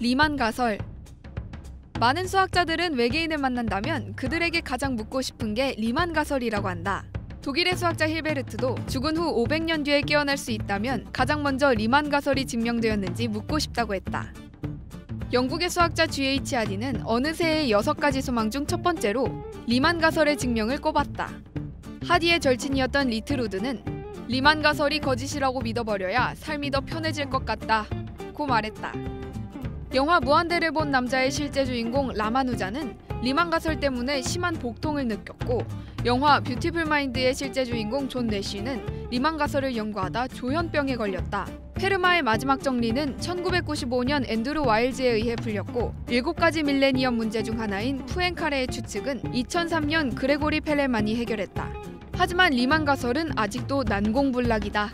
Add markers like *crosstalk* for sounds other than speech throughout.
리만 가설. 많은 수학자들은 외계인을 만난다면 그들에게 가장 묻고 싶은 게 리만 가설이라고 한다. 독일의 수학자 힐베르트도 죽은 후 500년 뒤에 깨어날 수 있다면 가장 먼저 리만 가설이 증명되었는지 묻고 싶다고 했다. 영국의 수학자 G.H. 하디는 어느 새해의 여섯 가지 소망 중 첫 번째로 리만 가설의 증명을 꼽았다. 하디의 절친이었던 리틀우드는 리만 가설이 거짓이라고 믿어버려야 삶이 더 편해질 것 같다. 고 말했다. 영화 무한대를 본 남자의 실제 주인공 라마누잔은 리만 가설 때문에 심한 복통을 느꼈고 영화 뷰티풀 마인드의 실제 주인공 존 내쉬는 리만 가설을 연구하다 조현병에 걸렸다. 페르마의 마지막 정리는 1995년 앤드루 와일즈에 의해 풀렸고 일곱 가지 밀레니엄 문제 중 하나인 푸앵카레의 추측은 2003년 그레고리 페렐만이 해결했다. 하지만 리만 가설은 아직도 난공불락이다.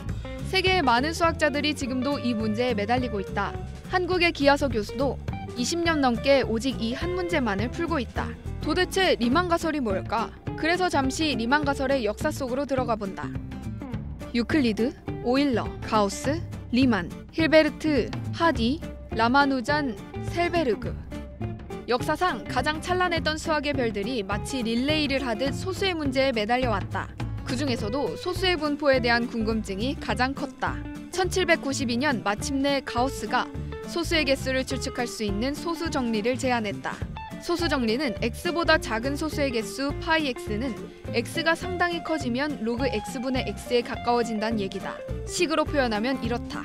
세계의 많은 수학자들이 지금도 이 문제에 매달리고 있다. 한국의 기하서 교수도 20년 넘게 오직 이 한 문제만을 풀고 있다. 도대체 리만 가설이 뭘까? 그래서 잠시 리만 가설의 역사 속으로 들어가 본다. 유클리드, 오일러, 가우스, 리만, 힐베르트, 하디, 라마누잔, 셀베르그. 역사상 가장 찬란했던 수학의 별들이 마치 릴레이를 하듯 소수의 문제에 매달려 왔다. 그 중에서도 소수의 분포에 대한 궁금증이 가장 컸다. 1792년 마침내 가우스가 소수의 개수를 추측할 수 있는 소수 정리를 제안했다. 소수 정리는 x보다 작은 소수의 개수 파이 x는 x가 상당히 커지면 로그 x분의 x에 가까워진다는 얘기다. 식으로 표현하면 이렇다.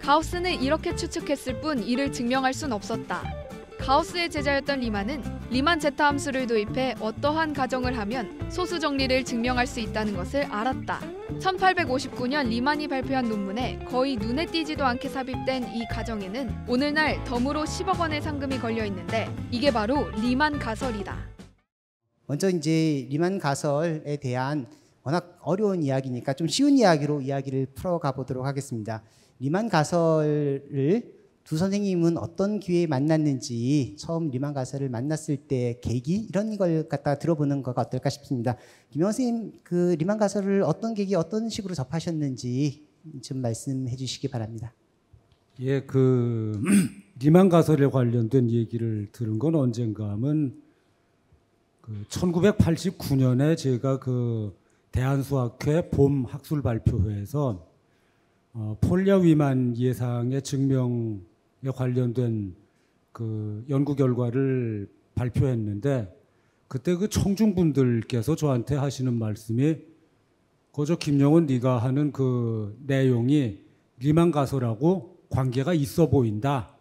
가우스는 이렇게 추측했을 뿐 이를 증명할 순 없었다. 가우스의 제자였던 리만은 리만 제타 함수를 도입해 어떠한 가정을 하면 소수 정리를 증명할 수 있다는 것을 알았다. 1859년 리만이 발표한 논문에 거의 눈에 띄지도 않게 삽입된 이 가정에는 오늘날 덤으로 10억 원의 상금이 걸려 있는데 이게 바로 리만 가설이다. 먼저 이제 리만 가설에 대한 워낙 어려운 이야기니까 좀 쉬운 이야기로 이야기를 풀어가 보도록 하겠습니다. 리만 가설을 두 선생님은 어떤 기회에 만났는지 처음 리만 가설을 만났을 때 계기 이런 걸 갖다 들어보는 거가 어떨까 싶습니다. 김영 선생님 그 리만 가설을 어떤 계기 어떤 식으로 접하셨는지 좀 말씀해 주시기 바랍니다. 예, 그 *clears throat* 리만 가설에 관련된 얘기를 들은 건 언젠가 하면 그 1989년에 제가 그 대한수학회 봄 학술 발표회에서 어, 폴리아 위만 예상의 증명에 관련된 그 연구 결과를 발표했는데 그때 그 청중분들께서 저한테 하시는 말씀이 거저 김영은 네가 하는 그 내용이 리만 가설하고 관계가 있어 보인다.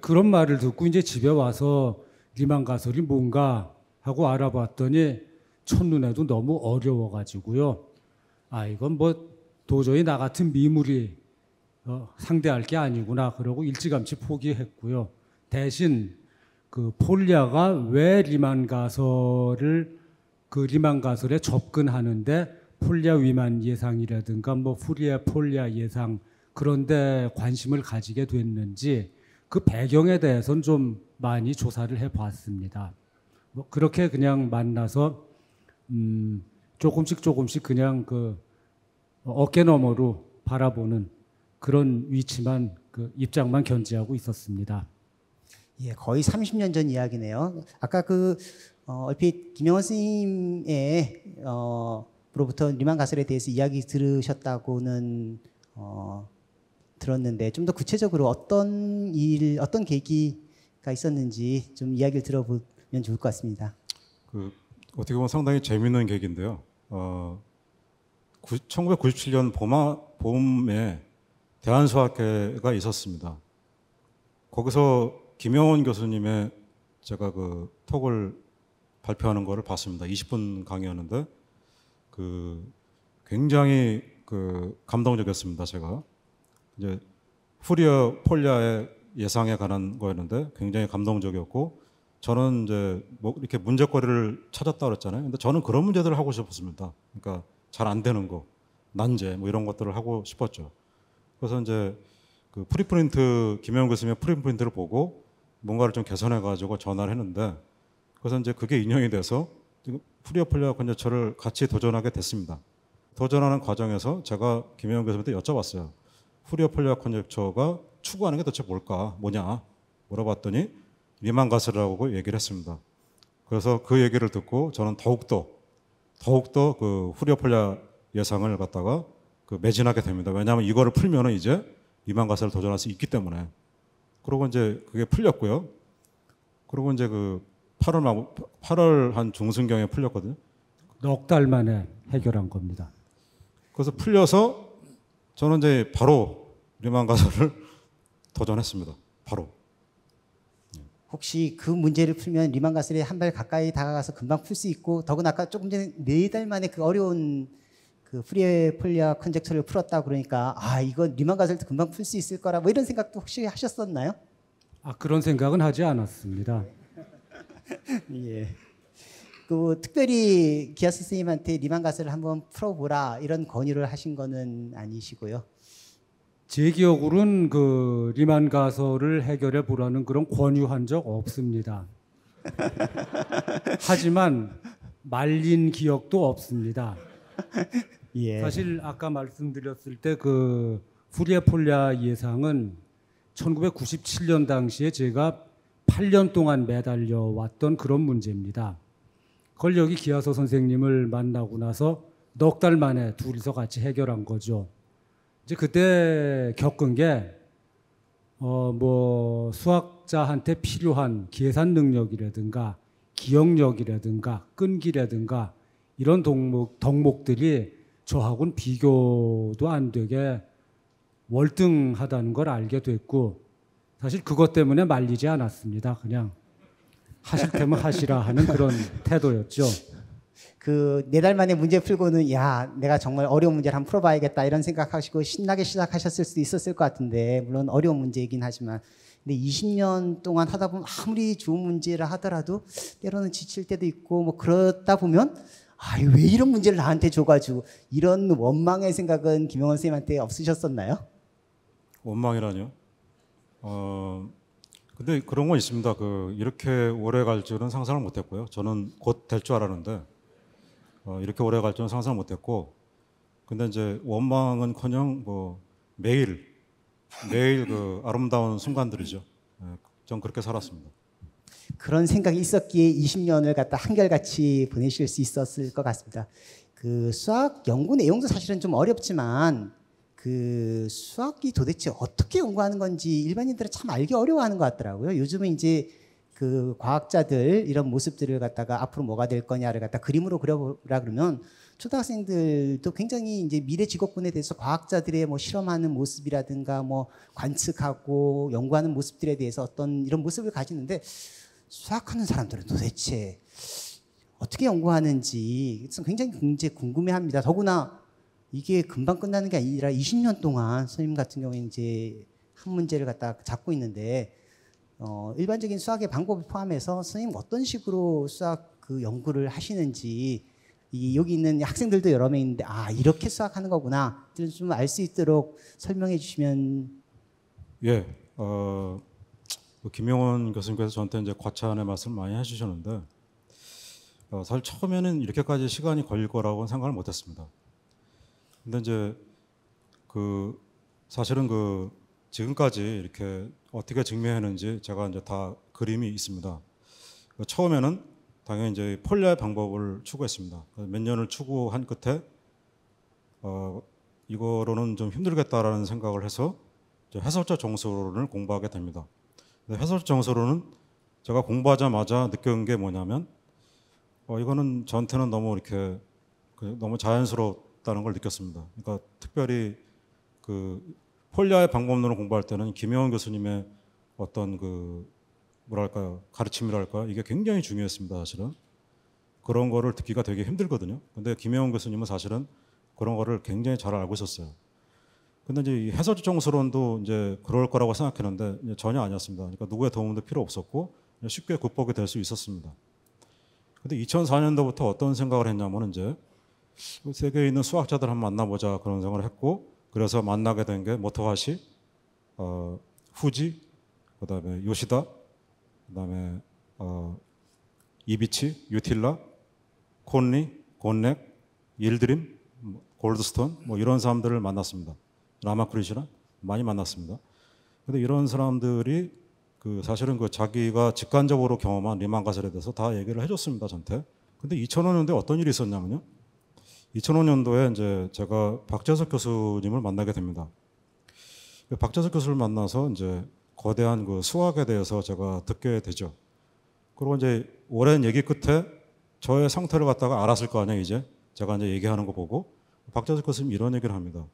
그런 말을 듣고 이제 집에 와서 리만 가설이 뭔가 하고 알아봤더니 첫눈에도 너무 어려워가지고요. 아 이건 뭐 도저히 나 같은 미물이 어, 상대할 게 아니구나 그러고 일찌감치 포기했고요. 대신 그 폴리아가 왜 리만 가설을 그 리만 가설에 접근하는데 폴리아 위만 예상이라든가 뭐 푸리에 폴리아 예상 그런데 관심을 가지게 됐는지 그 배경에 대해서는 좀 많이 조사를 해봤습니다. 뭐 그렇게 그냥 만나서 음 조금씩 조금씩 그냥 그 어깨 너머로 바라보는 그런 위치만 그 입장만 견지하고 있었습니다. 예, 거의 30년 전 이야기네요. 아까 그 어, 얼핏 김영원 스님의 어, 로부터 리만 가설에 대해서 이야기 들으셨다고는 어, 들었는데 좀 더 구체적으로 어떤 일, 어떤 계기가 있었는지 좀 이야기를 들어보면 좋을 것 같습니다. 그 어떻게 보면 상당히 재미있는 계기인데요. 어, 1997년 봄아, 봄에 대한수학회가 있었습니다. 거기서 김영원 교수님의 제가 그 톡을 발표하는 거를 봤습니다. 20분 강의였는데 그 굉장히 그 감동적이었습니다. 제가 이제 후리어 폴리아의 예상에 관한 거였는데 굉장히 감동적이었고 저는 이제 뭐 이렇게 문제거리를 찾았다 그랬잖아요. 근데 저는 그런 문제들을 하고 싶었습니다. 그러니까 잘 안 되는 거, 난제 뭐 이런 것들을 하고 싶었죠. 그래서 이제 그 preprint 김영 교수님의 preprint를 보고 뭔가를 좀 개선해 가지고 전화를 했는데 그래서 이제 그게 인용이 돼서 푸리에 폴리아 conjecture를 같이 도전하게 됐습니다. 도전하는 과정에서 제가 김영 교수님한테 여쭤봤어요. 푸리에 폴리아 conjecture가 추구하는 게 도대체 뭘까? 뭐냐? 물어봤더니 리만 가설이라고 얘기를 했습니다. 그래서 그 얘기를 듣고 저는 더욱더 더욱더 그 후리오폴리아 예상을 갖다가 그 매진하게 됩니다. 왜냐하면 이거를 풀면은 이제 리만 가설을 도전할 수 있기 때문에. 그리고 이제 그게 풀렸고요. 그리고 이제 그 8월 마 8월 한 중순경에 풀렸거든요. 넉 달 만에 해결한 겁니다. 그래서 풀려서 저는 이제 바로 리만 가설을 *laughs* 도전했습니다. 바로. 혹시 그 문제를 풀면 리만 가설이 한발 가까이 다가가서 금방 풀 수 있고 더구나 아까 조금 전에 네 달 만에 그 어려운 그 푸리에 폴리아 conjecture를 풀었다 그러니까 아 이거 리만 가설도 금방 풀 수 있을 거라 뭐 이런 생각도 혹시 하셨었나요? 아 그런 생각은 하지 않았습니다. *laughs* 예. 그 특별히 기아 선생님한테 리만 가설을 한번 풀어보라 이런 권유를 하신 거는 아니시고요. 제 기억으로는 그 리만 가설을 해결해 보라는 그런 권유한 적 없습니다. *laughs* 하지만 말린 기억도 없습니다. *laughs* 예. 사실 아까 말씀드렸을 때 그 후리에폴리아 예상은 1997년 당시에 제가 8년 동안 매달려 왔던 그런 문제입니다. 그걸 여기 기아서 선생님을 만나고 나서 넉 달 만에 둘이서 같이 해결한 거죠. 이제 그때 겪은 게 어 뭐 수학자한테 필요한 계산 능력이라든가 기억력이라든가 끈기라든가 이런 덕목 덕목들이 저하고는 비교도 안 되게 월등하다는 걸 알게 됐고 사실 그것 때문에 말리지 않았습니다. 그냥 하실 테면 하시라 하는 그런 태도였죠. 그 네 달 만에 문제 풀고는 야 내가 정말 어려운 문제를 한번 풀어봐야겠다 이런 생각하시고 신나게 시작하셨을 수도 있었을 것 같은데 물론 어려운 문제이긴 하지만 근데 20년 동안 하다 보면 아무리 좋은 문제라 하더라도 때로는 지칠 때도 있고 뭐 그러다 보면 아왜 이런 문제를 나한테 줘가지고 이런 원망의 생각은 김영원 선생님한테 없으셨었나요? 원망이라뇨? 어, 근데 그런 건 있습니다. 그 이렇게 오래 갈 줄은 상상을 못했고요. 저는 곧 될 줄 알았는데 어, 이렇게 오래 갈 줄은 상상을 못했고, 근데 이제 원망은커녕 뭐 매일 매일 그 아름다운 순간들이죠. 예, 전 그렇게 살았습니다. 그런 생각이 있었기에 20년을 갖다 한결같이 보내실 수 있었을 것 같습니다. 그 수학 연구 내용도 사실은 좀 어렵지만 그 수학이 도대체 어떻게 연구하는 건지 일반인들은 참 알기 어려워하는 것 같더라고요. 요즘은 이제 그 과학자들 이런 모습들을 갖다가 앞으로 뭐가 될 거냐를 갖다 그림으로 그려보라 그러면 초등학생들도 굉장히 이제 미래 직업군에 대해서 과학자들의 뭐 실험하는 모습이라든가 뭐 관측하고 연구하는 모습들에 대해서 어떤 이런 모습을 가지는데 수학하는 사람들은 도대체 어떻게 연구하는지 굉장히 궁금해합니다. 더구나 이게 금방 끝나는 게 아니라 20년 동안 선생님 같은 경우에 이제 한 문제를 갖다 잡고 있는데 어, 일반적인 수학의 방법을 포함해서 선생님 어떤 식으로 수학 그 연구를 하시는지 이 여기 있는 학생들도 여러 명 있는데 아 이렇게 수학하는 거구나 좀 알 수 있도록 설명해 주시면 예, 어, 그 김용원 교수님께서 저한테 이제 과찬의 말씀 많이 해주셨는데 어, 사실 처음에는 이렇게까지 시간이 걸릴 거라고는 생각을 못했습니다. 근데 이제 그 사실은 그 지금까지 이렇게 어떻게 증명했는지 제가 이제 다 그림이 있습니다. 그 처음에는 당연히 이제 폴리아의 방법을 추구했습니다. 몇 년을 추구한 끝에 어, 이거로는 좀 힘들겠다라는 생각을 해서 해설자 정서론을 공부하게 됩니다. 해설자 정서론은 제가 공부하자마자 느낀 게 뭐냐면 어, 이거는 저한테는 너무 이렇게 그 너무 자연스럽다는 걸 느꼈습니다. 그러니까 특별히 그 폴리아의 방법론을 공부할 때는 김영원 교수님의 어떤 그 뭐랄까요 가르침이랄까 이게 굉장히 중요했습니다 사실은 그런 거를 듣기가 되게 힘들거든요. 근데 김영원 교수님은 사실은 그런 거를 굉장히 잘 알고 있었어요. 근데 이제 이 해설적 정서론도 이제 그럴 거라고 생각했는데 전혀 아니었습니다. 그러니까 누구의 도움도 필요 없었고 쉽게 극복이 될 수 있었습니다. 근데 2004년도부터 어떤 생각을 했냐면 이제 세계에 있는 수학자들 한번 만나보자 그런 생각을 했고 그래서 만나게 된 게 모토하시, 어, 후지, 그다음에 요시다, 그다음에 어, 이비치, 유틸라, 콘리, 곤렉, 일드림, 뭐, 골드스톤 뭐 이런 사람들을 만났습니다. 라마크리시나 많이 만났습니다. 근데 이런 사람들이 그 사실은 그 자기가 직관적으로 경험한 리만 가설에 대해서 다 얘기를 해줬습니다 저한테. 근데 2005년도에 어떤 일이 있었냐면요. 2005년도에 이제 제가 박재석 교수님을 만나게 됩니다. 그 박재석 교수를 만나서 이제 거대한 그 수학에 대해서 제가 듣게 되죠. 그리고 이제 오랜 얘기 끝에 저의 상태를 갖다가 알았을 거 아니에요, 이제. 제가 이제 얘기하는 거 보고. 박재석 교수님 이런 얘기를 합니다.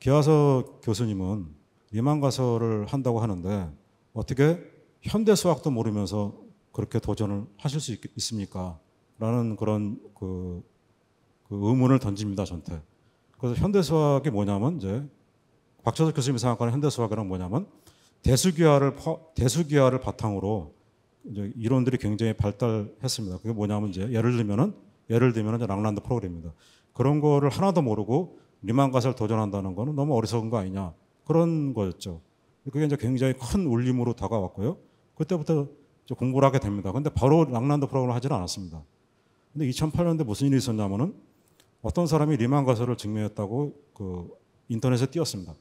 기하서 교수님은 리만 가설을 한다고 하는데 어떻게 현대 수학도 모르면서 그렇게 도전을 하실 수 있, 습니까 라는 그런 그, 그 의문을 던집니다, 저한테. 그래서 현대 수학이 뭐냐면 이제 박재석 교수님이 생각하는 현대 수학이란 뭐냐면 대수기하를 대수기하를 바탕으로 이제 이론들이 굉장히 발달했습니다. 그게 뭐냐면 이제 예를 들면은 예를 들면은 랑란드 프로그램입니다. 그런 거를 하나도 모르고 리만 가설 도전한다는 거는 너무 어리석은 거 아니냐 그런 거였죠. 그게 이제 굉장히 큰 울림으로 다가왔고요. 그때부터 공부를 하게 됩니다. 근데 바로 랑란드 프로그램을 하지는 않았습니다. 근데 2008년도에 무슨 일이 있었냐면은 어떤 사람이 리만 가설을 증명했다고 그 인터넷에 띄웠습니다.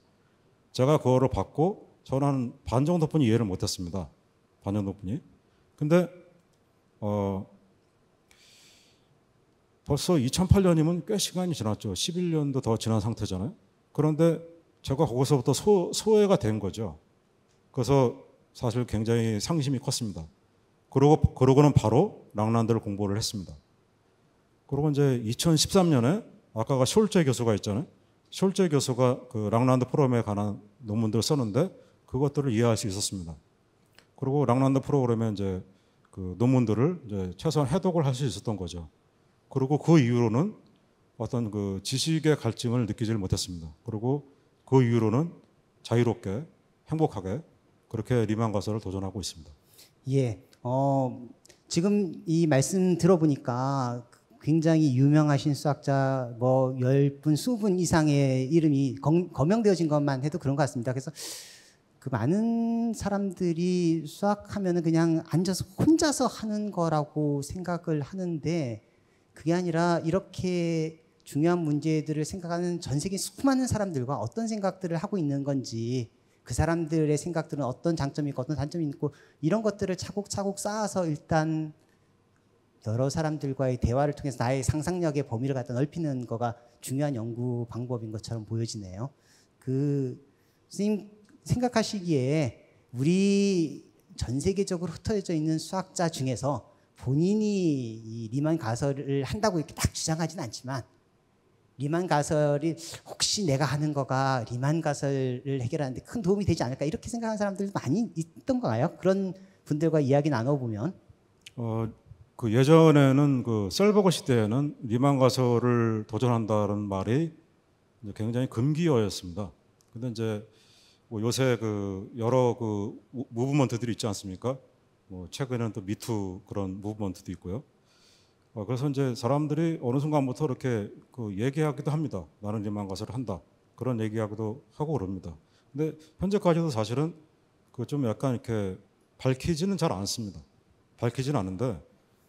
제가 그거를 받고 저는 반 정도뿐이 이해를 못했습니다. 반 정도뿐이. 근데 어 벌써 2008년이면 꽤 시간이 지났죠. 11년도 더 지난 상태잖아요. 그런데 제가 거기서부터 소, 소외가 된 거죠. 그래서 사실 굉장히 상심이 컸습니다. 그러고, 그러고는 바로 랑란드를 공부를 했습니다. 그리고 이제 2013년에 아까가 숄제 교수가 있잖아요. 숄제 교수가 그 랑란드 프로그램에 관한 논문들을 썼는데 그것들을 이해할 수 있었습니다. 그리고 랑란드 프로그램에 이제 그 논문들을 이제 최소한 해독을 할 수 있었던 거죠. 그리고 그 이후로는 어떤 그 지식의 갈증을 느끼지를 못했습니다. 그리고 그 이후로는 자유롭게 행복하게 그렇게 리만 가설을 도전하고 있습니다. 예. 어, 지금 이 말씀 들어보니까 굉장히 유명하신 수학자 뭐 10분, 20분 이상의 이름이 거명되어진 것만 해도 그런 것 같습니다. 그래서 그 많은 사람들이 수학하면은 그냥 앉아서 혼자서 하는 거라고 생각을 하는데 그게 아니라 이렇게 중요한 문제들을 생각하는 전 세계 수많은 사람들과 어떤 생각들을 하고 있는 건지 그 사람들의 생각들은 어떤 장점이 있고 어떤 단점이 있고 이런 것들을 차곡차곡 쌓아서 일단 여러 사람들과의 대화를 통해서 나의 상상력의 범위를 갖다 넓히는 거가 중요한 연구 방법인 것처럼 보여지네요. 그 선생님 생각하시기에 우리 전 세계적으로 흩어져 있는 수학자 중에서 본인이 이 리만 가설을 한다고 이렇게 딱 주장하지는 않지만 리만 가설이 혹시 내가 하는 거가 리만 가설을 해결하는데 큰 도움이 되지 않을까 이렇게 생각하는 사람들도 많이 있던가요? 그런 분들과 이야기 나눠보면 어, 그 예전에는 그 셀버거 시대에는 리만 가설을 도전한다는 말이 굉장히 금기어였습니다. 근데 이제 뭐 요새 그 여러 그 무브먼트들이 있지 않습니까? 뭐 최근에는 또 미투 그런 무브먼트도 있고요. 어, 그래서 이제 사람들이 어느 순간부터 이렇게 그 얘기하기도 합니다. 나는 이만 것을 한다. 그런 얘기하기도 하고 그럽니다. 근데 현재까지도 사실은 그 좀 약간 이렇게 밝히지는 잘 않습니다. 밝히지는 않는데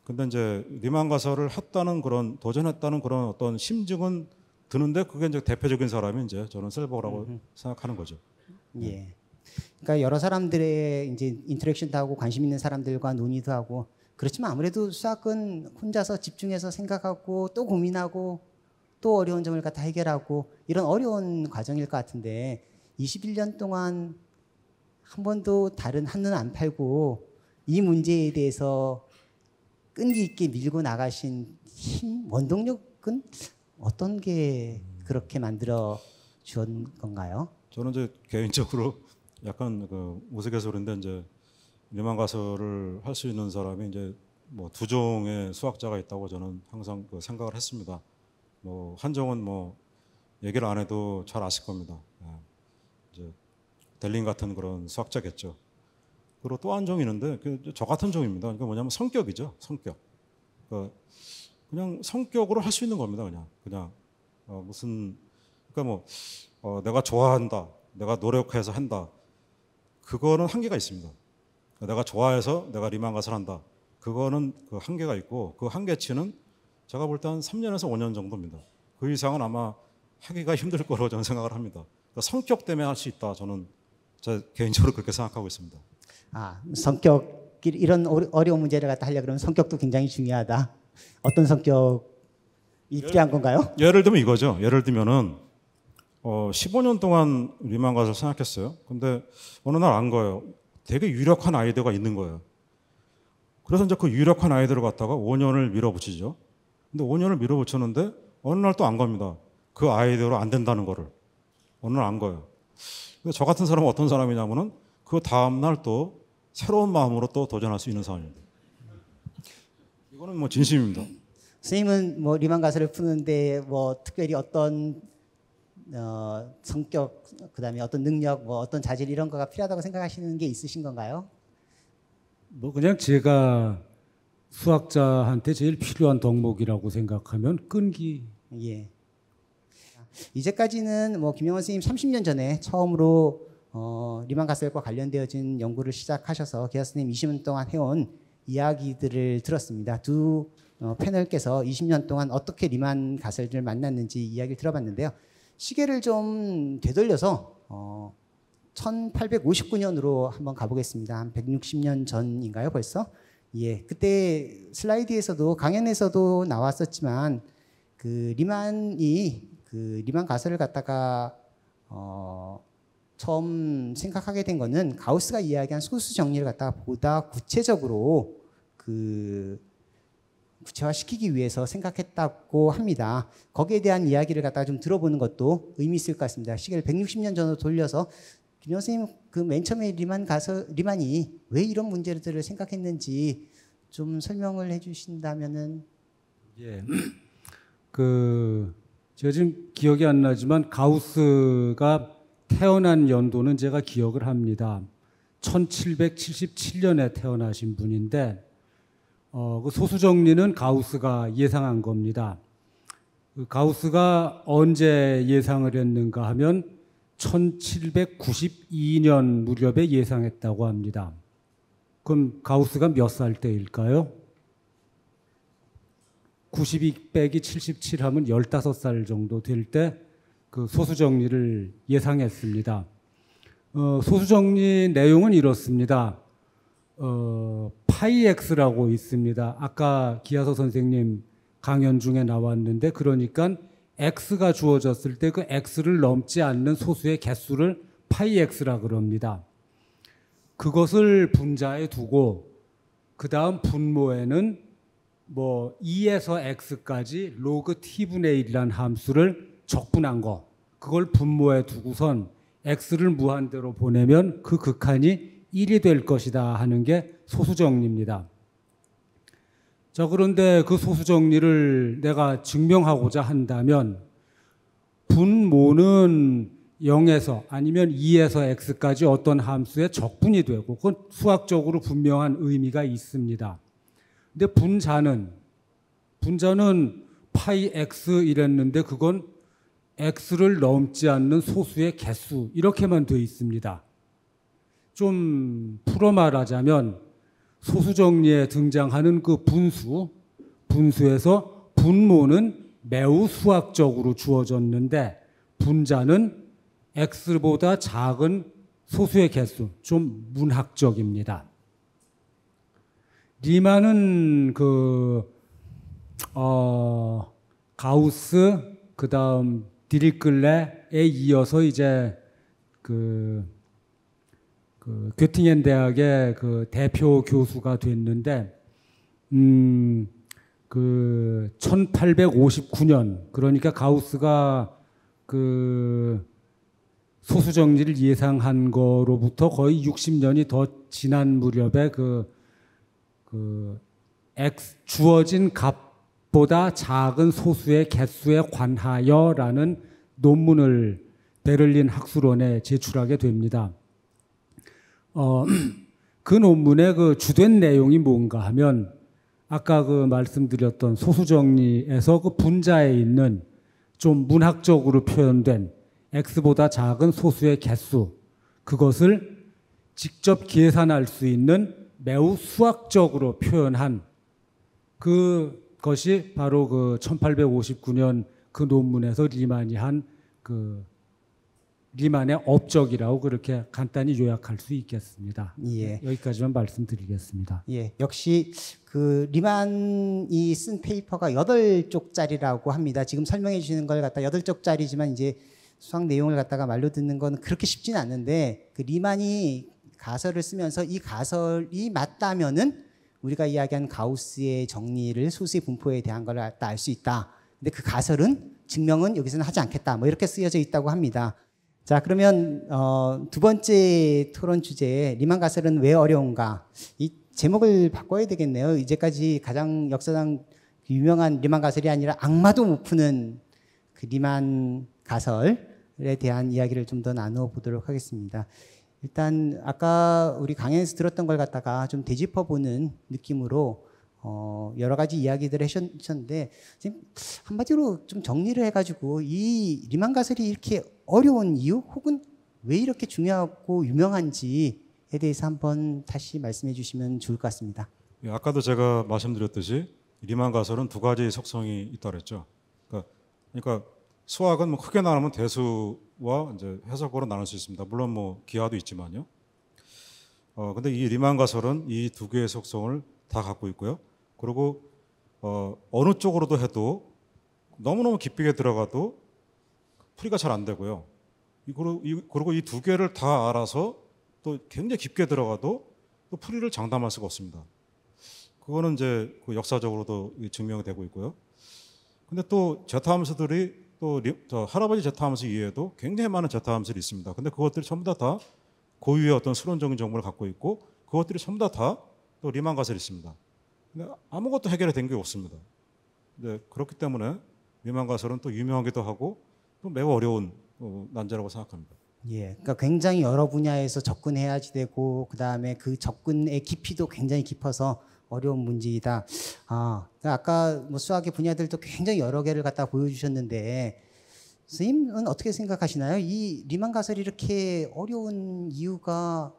근데 이제 리만 가설을 했다는 그런 도전했다는 그런 어떤 심증은 드는데 그게 이제 대표적인 사람이 이제 저는 셀버라고 음흠. 생각하는 거죠. 예. 그러니까 여러 사람들의 이제 인터랙션도 하고 관심 있는 사람들과 논의도 하고 그렇지만 아무래도 수학은 혼자서 집중해서 생각하고 또 고민하고 또 어려운 점을 갖다 해결하고 이런 어려운 과정일 것 같은데 21년 동안 한 번도 다른 한눈 안 팔고 이 문제에 대해서 끈기 있게 밀고 나가신 힘, 원동력은 어떤 게 그렇게 만들어 주었 건가요? 저는 이제 개인적으로 약간 그 우스갯소리인데 이제 리만 가설을 할 수 있는 사람이 이제 뭐 두 종의 수학자가 있다고 저는 항상 그 생각을 했습니다. 뭐 한종은 뭐 얘기를 안 해도 잘 아실 겁니다. 예. 이제 델린 같은 그런 수학자겠죠. 그리고 또 한 종이 있는데 그저 같은 종입니다. 그러니까 뭐냐면 성격이죠. 성격. 그 그냥 성격으로 할 수 있는 겁니다. 그냥 그냥 어 무슨 그러니까 뭐 어 내가 좋아한다, 내가 노력해서 한다. 그거는 한계가 있습니다. 내가 좋아해서 내가 리만 가설 한다. 그거는 그 한계가 있고 그 한계치는 제가 볼 때 한 3년에서 5년 정도입니다. 그 이상은 아마 하기가 힘들 거라고 저는 생각을 합니다. 그러니까 성격 때문에 할 수 있다. 저는 저 개인적으로 그렇게 생각하고 있습니다. 아, 성격 이런 어려- 어려운 문제를 갖다 하려 그러면 성격도 굉장히 중요하다. 어떤 성격이 필요한 건가요? 예를 들면 이거죠. 예를 들면은 어, 15년 동안 리만 가서 생각했어요. 근데 어느 날 안 거예요. 되게 유력한 아이디어가 있는 거예요. 그래서 이제 그 유력한 아이디어를 갖다가 5년을 밀어붙이죠. 근데 5년을 밀어붙였는데 어느 날 또 안 겁니다. 그 아이디어로 안 된다는 거를 어느 날 안 거예요. 근데 저 같은 사람은 어떤 사람이냐면은 그 다음 날 또 새로운 마음으로 또 도전할 수 있는 사람입니다. 이거는 뭐 진심입니다. 선생님은 뭐 리만 가설을 푸는데 뭐 특별히 어떤 어, 성격 그다음에 어떤 능력 뭐 어떤 자질 이런 거가 필요하다고 생각하시는 게 있으신 건가요? 뭐 그냥 제가 수학자한테 제일 필요한 덕목이라고 생각하면 끈기. 예. 이제까지는 뭐 김영원 선생님 30년 전에 처음으로 어, 리만 가설과 관련되어진 연구를 시작하셔서 기아 선생님 20년 동안 해온 이야기들을 들었습니다. 두 어, 패널께서 20년 동안 어떻게 리만 가설을 만났는지 이야기를 들어봤는데요. 시계를 좀 되돌려서 어, 1859년으로 한번 가보겠습니다. 한 160년 전인가요, 벌써? 예, 그때 슬라이드에서도 강연에서도 나왔었지만 그 리만이 그 리만 가설을 갖다가 어, 처음 생각하게 된 거는 가우스가 이야기한 소수 정리를 갖다가 보다 구체적으로 그 구체화시키기 위해서 생각했다고 합니다. 거기에 대한 이야기를 갖다가 좀 들어보는 것도 의미 있을 것 같습니다. 시계를 160년 전으로 돌려서 김 선생님 그 맨 처음에 리만 가서 리만이 왜 이런 문제들을 생각했는지 좀 설명을 해주신다면은 예. *clears throat* 그 제가 지금 기억이 안 나지만 가우스가 태어난 연도는 제가 기억을 합니다. 1777년에 태어나신 분인데 어, 그 소수 정리는 가우스가 예상한 겁니다. 그 가우스가 언제 예상을 했는가 하면 1792년 무렵에 예상했다고 합니다. 그럼 가우스가 몇 살 때일까요? 92 빼기 77 하면 15살 정도 될 때 그 소수 정리를 예상했습니다. 어, 소수 정리 내용은 이렇습니다. 어, 파이 x라고 있습니다. 아까 기하서 선생님 강연 중에 나왔는데 그러니까 x가 주어졌을 때 그 x를 넘지 않는 소수의 개수를 파이 x라 그럽니다. 그것을 분자에 두고 그 다음 분모에는 뭐 2에서 x까지 로그 t분의 1이라는 함수를 적분한 거 그걸 분모에 두고선 x를 무한대로 보내면 그 극한이 1이 될 것이다 하는 게 소수 정리입니다. 자 그런데 그 소수 정리를 내가 증명하고자 한다면 분모는 0에서 아니면 2에서 x까지 어떤 함수의 적분이 되고 그건 수학적으로 분명한 의미가 있습니다. 근데 분자는 분자는 파이 x 이랬는데 그건 x를 넘지 않는 소수의 개수 이렇게만 돼 있습니다. 좀 풀어 말하자면 소수 정리에 등장하는 그 분수 분수에서 분모는 매우 수학적으로 주어졌는데 분자는 x보다 작은 소수의 개수 좀 문학적입니다. 리만은 그 어, 가우스 그 다음 디리클레에 이어서 이제 그, 그 교팅엔 대학의 그 대표 교수가 됐는데 음, 그 1859년 그러니까 가우스가 그 소수 정리를 예상한 거로부터 거의 60년이 더 지난 무렵에 그, 그 X 주어진 값보다 작은 소수의 개수에 관하여라는 논문을 베를린 학술원에 제출하게 됩니다. 어, 그 논문의 그 주된 내용이 뭔가 하면 아까 그 말씀드렸던 소수 정리에서 그 분자에 있는 좀 문학적으로 표현된 x보다 작은 소수의 개수 그것을 직접 계산할 수 있는 매우 수학적으로 표현한 그것이 바로 그 1859년 그 논문에서 리만이 한 그 리만의 업적이라고 그렇게 간단히 요약할 수 있겠습니다. 예. 여기까지만 말씀드리겠습니다. 예, 역시 그 리만이 쓴 paper가 여덟 쪽짜리라고 합니다. 지금 설명해 주시는 걸 갖다 여덟 쪽짜리지만 이제 수학 내용을 갖다가 말로 듣는 건 그렇게 쉽지는 않는데 그 리만이 가설을 쓰면서 이 가설이 맞다면은 우리가 이야기한 가우스의 정리를 소수의 분포에 대한 걸 알 수 있다. 근데 그 가설은 증명은 여기서는 하지 않겠다. 뭐 이렇게 쓰여져 있다고 합니다. 자, 그러면 어, 두 번째 토론 주제 리만 가설은 왜 어려운가? 이 제목을 바꿔야 되겠네요. 이제까지 가장 역사상 유명한 리만 가설이 아니라 악마도 못 푸는 그 리만 가설에 대한 이야기를 좀 더 나누어 보도록 하겠습니다. 일단 아까 우리 강연에서 들었던 걸 갖다가 좀 되짚어 보는 느낌으로 어 여러 가지 이야기들을 하셨는데 지금 한마디로 좀 정리를 해가지고 이 리만 가설이 이렇게 어려운 이유 혹은 왜 이렇게 중요하고 유명한지에 대해서 한번 다시 말씀해 주시면 좋을 것 같습니다. 예, 아까도 제가 말씀드렸듯이 리만 가설은 두 가지 속성이 있다 그랬죠. 그러니까, 그러니까 수학은 뭐 크게 나누면 대수와 이제 해석으로 나눌 수 있습니다. 물론 뭐 기하도 있지만요. 어 근데 이 리만 가설은 이 두 개의 속성을 다 갖고 있고요. 그리고 어 어느 쪽으로도 해도 너무너무 깊게 들어가도 풀이가 잘 안 되고요. 이- 그리고 이- 두 개를 다 알아서 또 굉장히 깊게 들어가도 또 풀이를 장담할 수가 없습니다. 그거는 이제 그 역사적으로도 증명이 되고 있고요. 근데 또 제타 함수들이 또 할아버지 제타 함수 이외에도 굉장히 많은 제타 함수들이 있습니다. 근데 그것들이 전부 다, 다 고유의 어떤 수론적인 정보를 갖고 있고 그것들이 전부 다다또 리만 가설이 있습니다. 근데 아무것도 해결이 된 게 없습니다. 네, 그렇기 때문에 리만 가설은 또 유명하기도 하고 또 매우 어려운 어, 난제라고 생각합니다. 예, 그러니까 굉장히 여러 분야에서 접근해야지 되고 그 다음에 그 접근의 깊이도 굉장히 깊어서 어려운 문제이다. 아, 그러니까 아까 뭐 수학의 분야들도 굉장히 여러 개를 갖다 보여주셨는데 선생님은 어떻게 생각하시나요? 이 리만 가설이 이렇게 어려운 이유가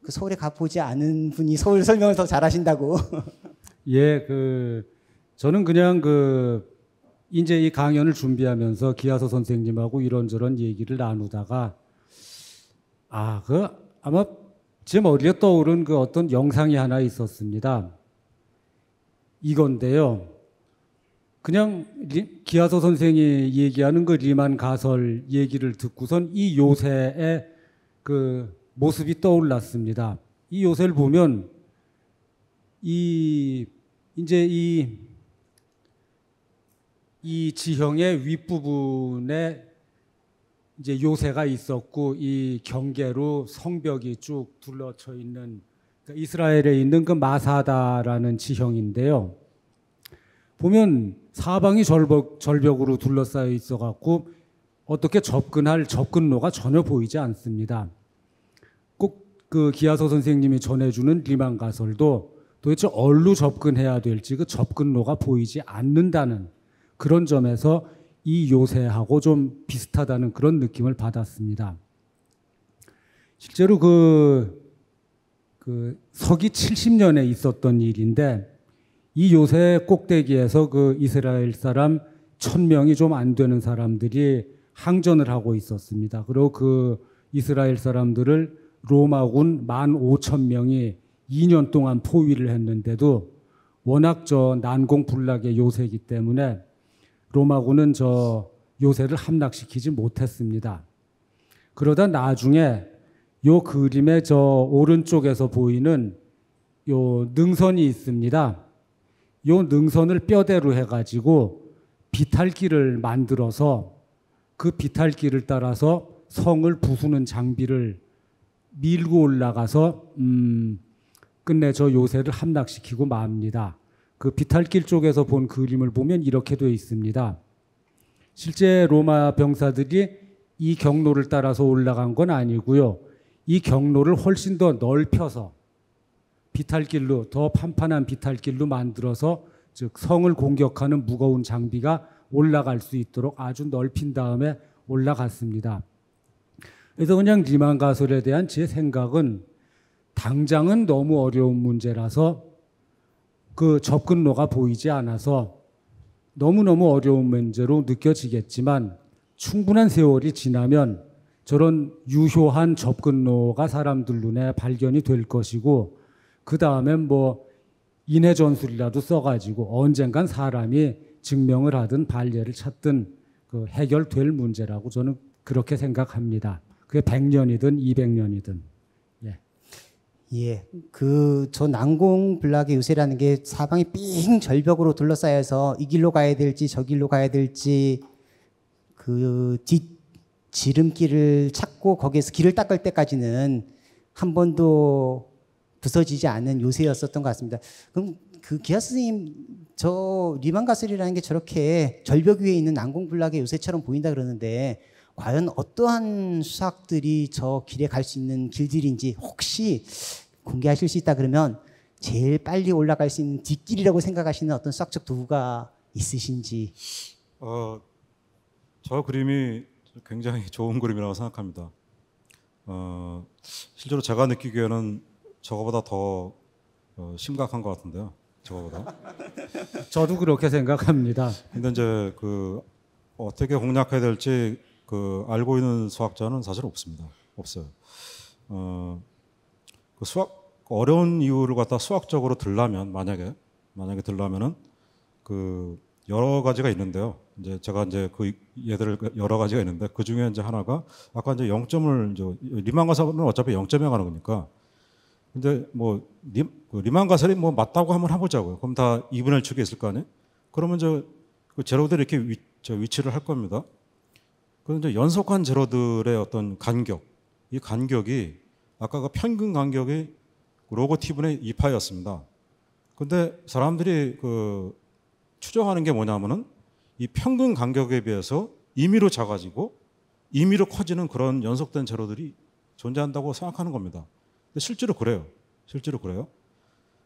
그 서울에 가보지 않은 분이 서울 설명을 더 잘하신다고. *laughs* 예, 그 저는 그냥 그 이제 이 강연을 준비하면서 기하서 선생님하고 이런저런 얘기를 나누다가 아, 그 아마 제 머리에 떠오른 그 어떤 영상이 하나 있었습니다. 이건데요. 그냥 리- 기하서 선생이 얘기하는 그 리만 가설 얘기를 듣고선 이 요새의 그 모습이 떠올랐습니다. 이 요새를 보면 이 이제 이, 이 지형의 윗부분에 이제 요새가 있었고 이 경계로 성벽이 쭉 둘러쳐 있는 그러니까 이스라엘에 있는 그 마사다라는 지형인데요. 보면 사방이 절벽, 절벽으로 둘러싸여 있어 갖고 어떻게 접근할 접근로가 전혀 보이지 않습니다. 꼭 그 기하서 선생님이 전해주는 리만 가설도 도대체 어디로 접근해야 될지 그 접근로가 보이지 않는다는 그런 점에서 이 요새하고 좀 비슷하다는 그런 느낌을 받았습니다. 실제로 그, 그 서기 70년에 있었던 일인데 이 요새 꼭대기에서 그 이스라엘 사람 천 명이 좀 안 되는 사람들이 항전을 하고 있었습니다. 그리고 그 이스라엘 사람들을 로마군 만 오천 명이 2년 동안 포위를 했는데도 워낙 저 난공불락의 요새이기 때문에 로마군은 저 요새를 함락시키지 못했습니다. 그러다 나중에 요 그림의 저 오른쪽에서 보이는 요 능선이 있습니다. 요 능선을 뼈대로 해가지고 비탈길을 만들어서 그 비탈길을 따라서 성을 부수는 장비를 밀고 올라가서 음, 끝내 저 요새를 함락시키고 맙니다. 그 비탈길 쪽에서 본 그림을 보면 이렇게 되어 있습니다. 실제 로마 병사들이 이 경로를 따라서 올라간 건 아니고요. 이 경로를 훨씬 더 넓혀서 비탈길로 더 판판한 비탈길로 만들어서 즉 성을 공격하는 무거운 장비가 올라갈 수 있도록 아주 넓힌 다음에 올라갔습니다. 그래서 그냥 리만 가설에 대한 제 생각은 당장은 너무 어려운 문제라서 그 접근로가 보이지 않아서 너무너무 어려운 문제로 느껴지겠지만 충분한 세월이 지나면 저런 유효한 접근로가 사람들 눈에 발견이 될 것이고 그 다음엔 뭐 인해 전술이라도 써가지고 언젠간 사람이 증명을 하든 발례를 찾든 그 해결될 문제라고 저는 그렇게 생각합니다. 그게 100년이든 200년이든. 예, 그 저 난공불락의 요새라는 게 사방이 삥 절벽으로 둘러싸여서 이 길로 가야 될지 저 길로 가야 될지 그 뒷 지름길을 찾고 거기에서 길을 닦을 때까지는 한 번도 부서지지 않은 요새였었던 것 같습니다. 그럼 그 기아 선생님 저 리만 가슬이라는 게 저렇게 절벽 위에 있는 난공불락의 요새처럼 보인다 그러는데 과연 어떠한 수학들이 저 길에 갈 수 있는 길들인지 혹시 공개하실 수 있다 그러면 제일 빨리 올라갈 수 있는 뒷길이라고 생각하시는 어떤 수학적 도구가 있으신지 어, 저 그림이 굉장히 *laughs* 좋은 그림이라고 생각합니다. 어, 실제로 제가 느끼기에는 저거보다 더 어, 심각한 것 같은데요. 저거보다. *laughs* 저도 그렇게 생각합니다. 근데 이제 그 어떻게 공략해야 될지 그 알고 있는 수학자는 사실 없습니다. 없어요. 어, 그 수학 어려운 이유를 갖다 수학적으로 들라면 만약에 만약에 들라면은 그 여러 가지가 있는데요. 이제 제가 이제 그 얘들을 여러 가지가 있는데 그 중에 이제 하나가 아까 이제 0점을 이제 리만 가설은 어차피 0점에 가는 거니까. 근데 뭐 리, 그 리만 가설이 뭐 맞다고 한번 해보자고요. 그럼 다 2분의 1 축에 있을 거 아니에요? 그러면 저 그 제로들이 이렇게 위, 저 위치를 할 겁니다. 그런데 연속한 제로들의 어떤 간격, 이 간격이 아까가 평균 간격이 로고 t분의 2파였습니다. 근데 사람들이 그 추정하는 게 뭐냐면은 이 평균 간격에 비해서 임의로 작아지고 임의로 커지는 그런 연속된 제로들이 존재한다고 생각하는 겁니다. 근데 실제로 그래요. 실제로 그래요.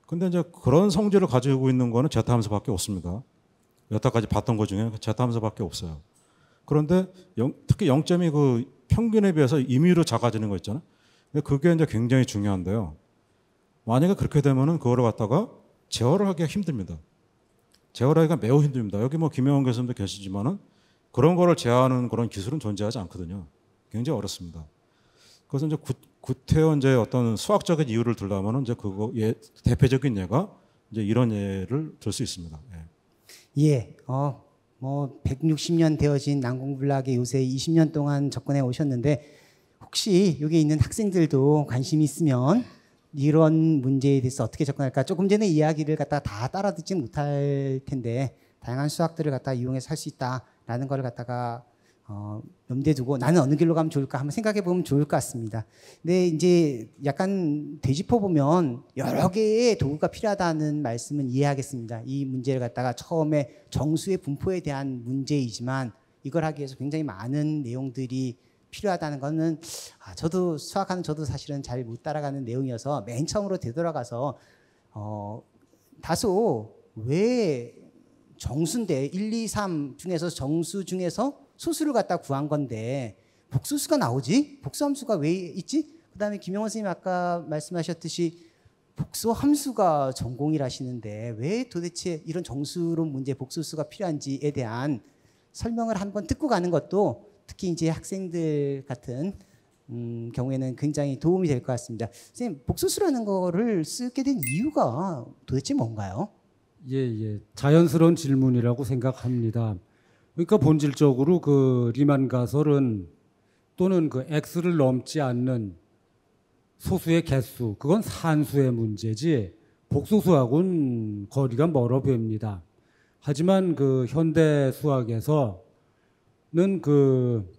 근데 이제 그런 성질을 가지고 있는 거는 제타 함수밖에 없습니다. 여태까지 봤던 것 중에 제타 함수밖에 없어요. 그런데 영, 특히 0점이 그 평균에 비해서 임의로 작아지는 거 있잖아요. 그게 이제 굉장히 중요한데요. 만약에 그렇게 되면은 그거를 갖다가 제어를 하기가 힘듭니다. 제어를 하기가 매우 힘듭니다. 여기 뭐 김영원 교수님도 계시지만은 그런 거를 제어하는 그런 기술은 존재하지 않거든요. 굉장히 어렵습니다. 그래서 이제 구, 구태여 이제 어떤 수학적인 이유를 들다면은 이제 그거 예, 대표적인 예가 이제 이런 예를 들 수 있습니다. 예. 예. 어, 뭐 160년 되어진 난공불락의 요새 20년 동안 접근해 오셨는데 혹시 여기 있는 학생들도 관심 있으면 이런 문제에 대해서 어떻게 접근할까? 조금 전에 이야기를 갖다 다 따라 듣지 못할 텐데 다양한 수학들을 갖다 이용해서 할 수 있다라는 걸 갖다가 어, 염두에 두고 나는 어느 길로 가면 좋을까 한번 생각해 보면 좋을 것 같습니다. 근데 이제 약간 되짚어 보면 여러 개의 도구가 필요하다는 말씀은 이해하겠습니다. 이 문제를 갖다가 처음에 정수의 분포에 대한 문제이지만 이걸 하기 위해서 굉장히 많은 내용들이 필요하다는 거는 아, 저도 수학하는 저도 사실은 잘 못 따라가는 내용이어서 맨 처음으로 되돌아가서 어, 다소 왜 정수인데 1, 2, 3 중에서 정수 중에서 소수를 갖다 구한 건데 복수수가 나오지? 복수함수가 왜 있지? 그 다음에 김영원 선생님 아까 말씀하셨듯이 복수 함수가 전공이라시는데 왜 도대체 이런 정수론 문제 복수수가 필요한지에 대한 설명을 한번 듣고 가는 것도 특히 이제 학생들 같은 음, 경우에는 굉장히 도움이 될 것 같습니다. 선생님 복수수라는 거를 쓰게 된 이유가 도대체 뭔가요? 예, 예. 자연스러운 질문이라고 생각합니다. 그러니까 본질적으로 그 리만 가설은 또는 그 x를 넘지 않는 소수의 개수, 그건 산수의 문제지 복소수하고는 거리가 멀어 보입니다. 하지만 그 현대 수학에서는 그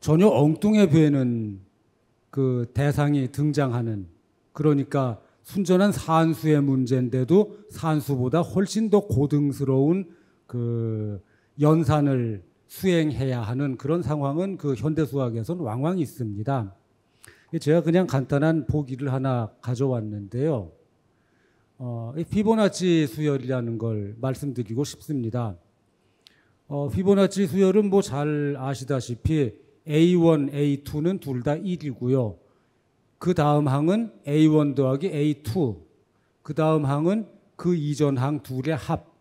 전혀 엉뚱해 보이는 그 대상이 등장하는 그러니까 순전한 산수의 문제인데도 산수보다 훨씬 더 고등스러운 그 연산을 수행해야 하는 그런 상황은 그 현대 수학에서는 왕왕 있습니다. 제가 그냥 간단한 보기를 하나 가져왔는데요. 어, 피보나치 수열이라는 걸 말씀드리고 싶습니다. 어, 피보나치 수열은 뭐 잘 아시다시피 A1, A2는 둘 다 1이고요. 그 다음 항은 A1 더하기 A2. 그 다음 항은 그 이전 항 둘의 합.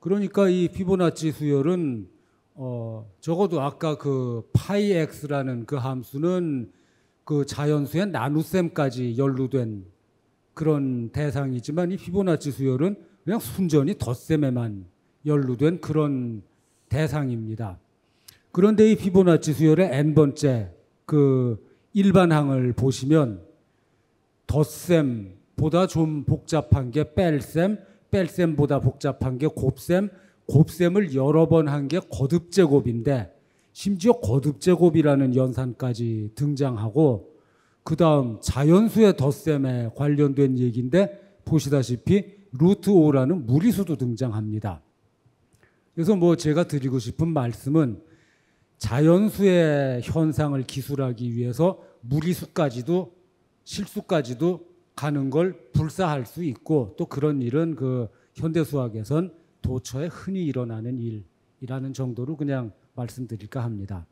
그러니까 이 피보나치 수열은 어, 적어도 아까 그 파이 x라는 그 함수는 그 자연수의 나눗셈까지 연루된 그런 대상이지만 이 피보나치 수열은 그냥 순전히 덧셈에만 연루된 그런 대상입니다. 그런데 이 피보나치 수열의 n번째 그 일반항을 보시면 덧셈보다 좀 복잡한 게 뺄셈, 뺄셈보다 복잡한 게 곱셈, 곱셈을 여러 번 한 게 거듭제곱인데 심지어 거듭제곱이라는 연산까지 등장하고 그 다음 자연수의 덧셈에 관련된 얘기인데 보시다시피 루트 5라는 무리수도 등장합니다. 그래서 뭐 제가 드리고 싶은 말씀은 자연수의 현상을 기술하기 위해서 무리수까지도 실수까지도 가는 걸 불사할 수 있고 또 그런 일은 그 현대 수학에선 도처에 흔히 일어나는 일이라는 정도로 그냥 말씀드릴까 합니다.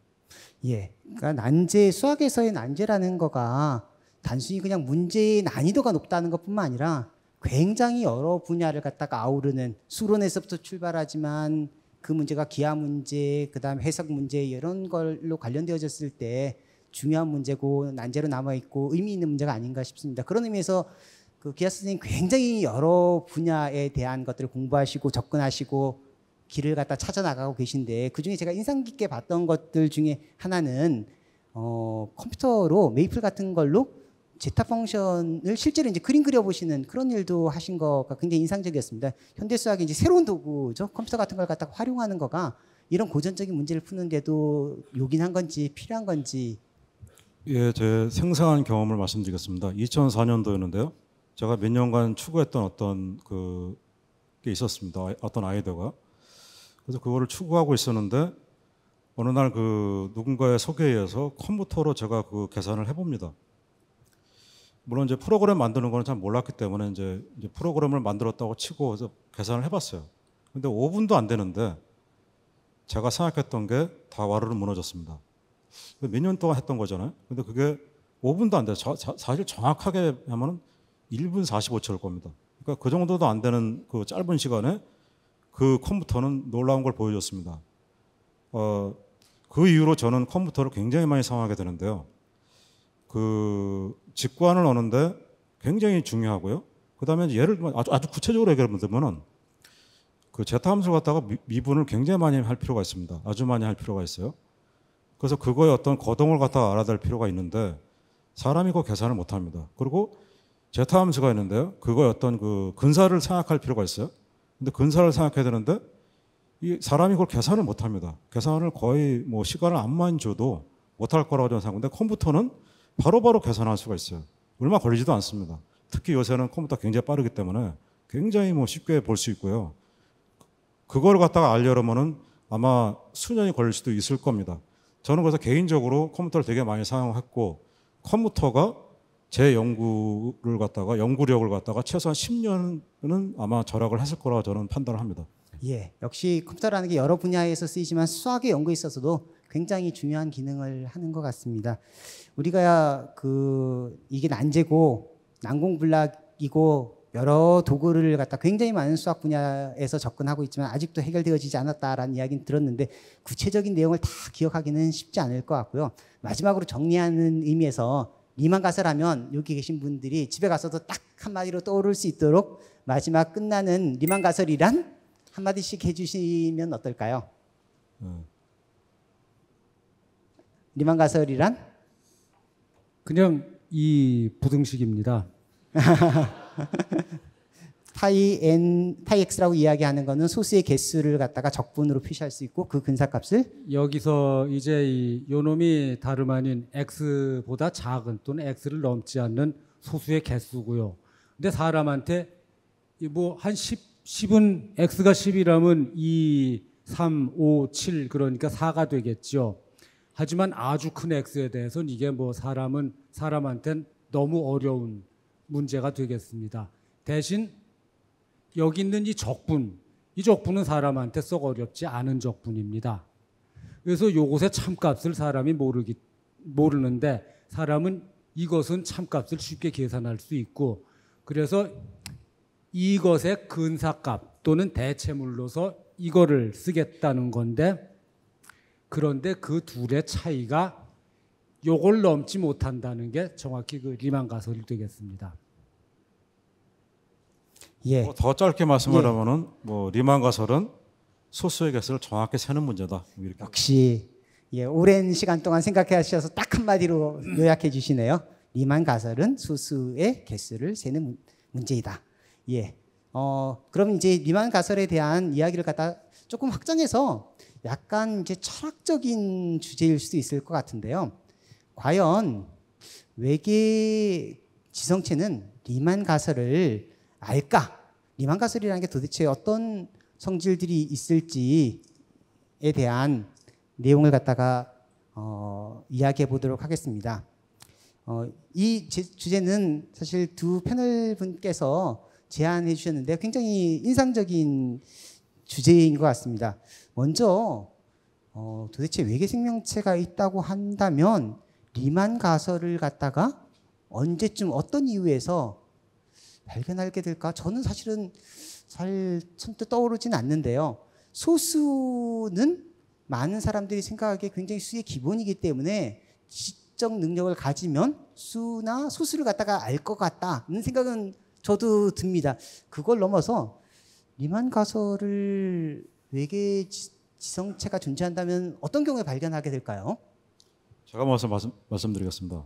예. 그러니까 난제 수학에서의 난제라는 거가 단순히 그냥 문제의 난이도가 높다는 것뿐만 아니라 굉장히 여러 분야를 갖다가 아우르는 수론에서부터 출발하지만 그 문제가 기하 문제, 그다음 해석 문제 이런 걸로 관련되어졌을 때 중요한 문제고 난제로 남아 있고 의미 있는 문제가 아닌가 싶습니다. 그런 의미에서 그 기하 선생님 굉장히 여러 분야에 대한 것들을 공부하시고 접근하시고 길을 갖다 찾아 나가고 계신데 그 중에 제가 인상 깊게 봤던 것들 중에 하나는 어, 컴퓨터로 메이플 같은 걸로 제타 펑션을 실제로 이제 그림 그려 보시는 그런 일도 하신 거가 굉장히 인상적이었습니다. 현대 수학의 이제 새로운 도구죠. 컴퓨터 같은 걸 갖다가 활용하는 거가 이런 고전적인 문제를 푸는데도 요긴한 건지 필요한 건지 예, 제 생생한 경험을 말씀드리겠습니다. 2004년도였는데요. 제가 몇 년간 추구했던 어떤 그 게 있었습니다. 어떤 아이디어가. 그래서 그거를 추구하고 있었는데 어느 날 그 누군가의 소개에 의해서 컴퓨터로 제가 그 계산을 해봅니다. 물론 이제 프로그램 만드는 거는 잘 몰랐기 때문에 이제, 이제 프로그램을 만들었다고 치고 그래서 계산을 해봤어요. 근데 5분도 안 되는데 제가 생각했던 게 다 와르르 무너졌습니다. 몇 년 동안 했던 거잖아요. 근데 그게 5분도 안 돼요. 저- 자- 사실 정확하게 하면은 1분 45초일 겁니다. 그러니까 그 정도도 안 되는 그 짧은 시간에 그 컴퓨터는 놀라운 걸 보여줬습니다. 어, 그 이후로 저는 컴퓨터를 굉장히 많이 사용하게 되는데요. 그 직관을 하는데 굉장히 중요하고요. 그 다음에 예를 들면 아주, 아주 구체적으로 얘기를 들면은 그 제타 함수를 갖다가 미- 미분을 굉장히 많이 할 필요가 있습니다. 아주 많이 할 필요가 있어요. 그래서 그거의 어떤 거동을 갖다가 알아야 될 필요가 있는데 사람이 그 계산을 못 합니다. 그리고 제타 함수가 있는데요. 그거의 어떤 그 근사를 생각할 필요가 있어요. 근데 근사를 생각해야 되는데 이 사람이 그걸 계산을 못 합니다. 계산을 거의 뭐 시간을 안만 줘도 못 할 거라고 저는 생각하는데 컴퓨터는 바로바로 계산할 수가 있어요. 얼마 걸리지도 않습니다. 특히 요새는 컴퓨터 굉장히 빠르기 때문에 굉장히 뭐 쉽게 볼 수 있고요. 그걸 갖다가 알려면은 아마 수년이 걸릴 수도 있을 겁니다. 저는 그래서 개인적으로 컴퓨터를 되게 많이 사용했고 컴퓨터가 제 연구를 갖다가 연구력을 갖다가 최소한 10년은 아마 절약을 했을 거라고 저는 판단을 합니다. 예, 역시 컴퓨터라는 게 여러 분야에서 쓰이지만 수학의 연구에 있어서도 굉장히 중요한 기능을 하는 것 같습니다. 우리가 그 이게 난제고 난공불락이고 여러 도구를 갖다 굉장히 많은 수학 분야에서 접근하고 있지만 아직도 해결되어지지 않았다라는 이야기는 들었는데 구체적인 내용을 다 기억하기는 쉽지 않을 것 같고요. 마지막으로 정리하는 의미에서 리만 가설하면 여기 계신 분들이 집에 가서도 딱 한마디로 떠오를 수 있도록 마지막 끝나는 리만 가설이란 한마디씩 해주시면 어떨까요? 리만 가설이란 그냥 이 부등식입니다. *laughs* 파이 n 파이 x라고 이야기하는 거는 소수의 개수를 갖다가 적분으로 표시할 수 있고 그 근사값을 여기서 이제 이 요놈이 다름 아닌 x보다 작은 또는 x를 넘지 않는 소수의 개수고요. 근데 사람한테 뭐 한 10, 10은 x가 10이라면 2, 3, 5, 7 그러니까 4가 되겠죠. 하지만 아주 큰 x에 대해서는 이게 뭐 사람은 사람한테는 너무 어려운 문제가 되겠습니다. 대신 여기 있는 이 적분, 이 적분은 사람한테 썩 어렵지 않은 적분입니다. 그래서 요것의 참값을 사람이 모르기 모르는데 사람은 이것은 참값을 쉽게 계산할 수 있고 그래서 이것의 근사값 또는 대체물로서 이거를 쓰겠다는 건데 그런데 그 둘의 차이가 요걸 넘지 못한다는 게 정확히 그 리만 가설이 되겠습니다. 예. 뭐 더 짧게 말씀하려면은 뭐 리만 가설은 소수의 개수를 정확히 세는 문제다. 뭐 이렇게 역시 예, 오랜 시간 동안 생각해 하셔서 딱 한마디로 요약해 주시네요. 리만 가설은 수수의 개수를 세는 문- 문제이다. 예. 어, 그럼 이제 리만 가설에 대한 이야기를 갖다 조금 확장해서 약간 이제 철학적인 주제일 수도 있을 것 같은데요. 과연 외계 지성체는 리만 가설을 알까? 리만 가설이라는 게 도대체 어떤 성질들이 있을지에 대한 내용을 갖다가 어, 이야기해 보도록 하겠습니다. 어, 이 제- 주제는 사실 두 패널 분께서 제안해 주셨는데 굉장히 인상적인 주제인 것 같습니다. 먼저 어, 도대체 외계 생명체가 있다고 한다면 리만 가설을 갖다가 언제쯤 어떤 이유에서 발견하게 될까? 저는 사실은 잘 선뜻 떠오르진 않는데요. 소수는 많은 사람들이 생각하기에 굉장히 수의 기본이기 때문에 지적 능력을 가지면 수나 소수를 갖다가 알 것 같다는 생각은 저도 듭니다. 그걸 넘어서 리만 가설을 외계 지- 지성체가 존재한다면 어떤 경우에 발견하게 될까요? 제가 먼저 말씀, 말씀드리겠습니다.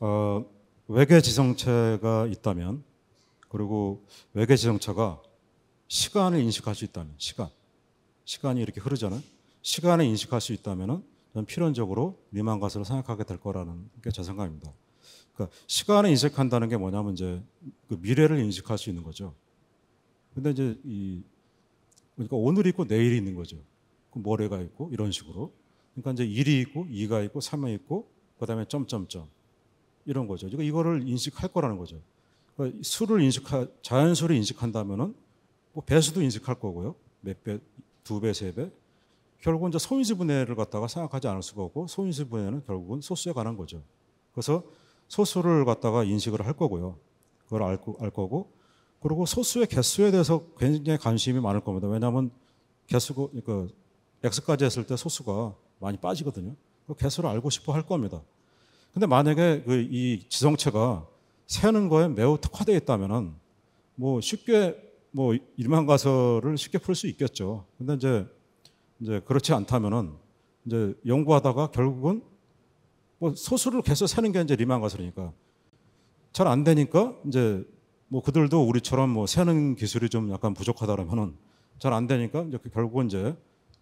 어, 외계 지성체가 있다면 그리고 외계 지성체가 시간을 인식할 수 있다면 시간 시간이 이렇게 흐르잖아요. 시간을 인식할 수 있다면은 저는 필연적으로 리만 가설을 생각하게 될 거라는 게 제 생각입니다. 그러니까 시간을 인식한다는 게 뭐냐면 이제 그 미래를 인식할 수 있는 거죠. 근데 이제 이 그러니까 오늘이 있고 내일이 있는 거죠. 그 모레가 있고 이런 식으로. 그러니까 이제 1이 있고 2가 있고 3이 있고 그다음에 점점점 이런 거죠. 그러니까 이거를 인식할 거라는 거죠. 그러니까 수를 인식하 자연수를 인식한다면은 뭐 배수도 인식할 거고요. 몇 배, 두 배, 세 배. 결국은 이제 소인수 분해를 갖다가 생각하지 않을 수가 없고 소인수 분해는 결국은 소수에 관한 거죠. 그래서 소수를 갖다가 인식을 할 거고요. 그걸 알, 거- 알 거고 그리고 소수의 개수에 대해서 굉장히 관심이 많을 겁니다. 왜냐하면 개수가 그러니까 x까지 했을 때 소수가 많이 빠지거든요. 그 개수를 알고 싶어 할 겁니다. 근데 만약에 그 이 지성체가 세는 거에 매우 특화되어 있다면은 뭐 쉽게 뭐 일만 가설을 쉽게 풀 수 있겠죠. 근데 이제 이제 그렇지 않다면은 이제 연구하다가 결국은 뭐 소수를 계속 세는 게 이제 리만 가설이니까 잘 안 되니까 이제 뭐 그들도 우리처럼 뭐 세는 기술이 좀 약간 부족하다라면은 잘 안 되니까 이제 결국은 이제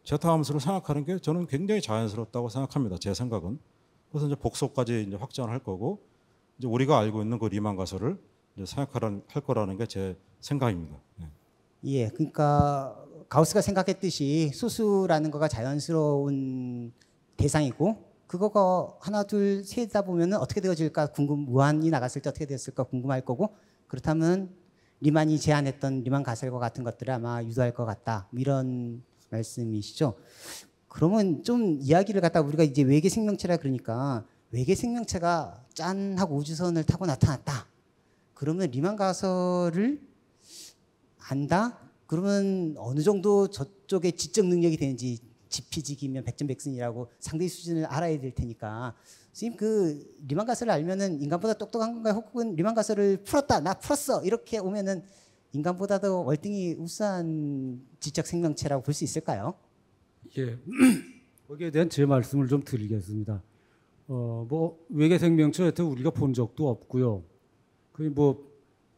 제타 함수를 생각하는 게 저는 굉장히 자연스럽다고 생각합니다. 제 생각은. 그래서 이제 복소까지 이제 확장을 할 거고 이제 우리가 알고 있는 그 리만 가설을 이제 생각하라는 할 거라는 게 제 생각입니다. 네. 예, 그러니까 가우스가 생각했듯이 수수라는 거가 자연스러운 대상이고 그거가 하나 둘 세다 보면은 어떻게 되어질까 궁금 무한이 나갔을 때 어떻게 됐을까 궁금할 거고 그렇다면 리만이 제안했던 리만 가설과 같은 것들을 아마 유도할 것 같다 뭐 이런 말씀이시죠. 그러면 좀 이야기를 갖다 우리가 이제 외계 생명체라 그러니까 외계 생명체가 짠 하고 우주선을 타고 나타났다. 그러면 리만 가설을 안다? 그러면 어느 정도 저쪽에 지적 능력이 되는지 지피지기면 백전백승이라고 상대 수준을 알아야 될 테니까 선생님 그 리만 가설을 알면은 인간보다 똑똑한 건가요? 혹은 리만 가설을 풀었다 나 풀었어 이렇게 오면은 인간보다도 월등히 우수한 지적 생명체라고 볼 수 있을까요? 예. *clears throat* 거기에 대한 제 말씀을 좀 드리겠습니다. 어, 뭐 외계 생명체 여태 우리가 본 적도 없고요. 그 뭐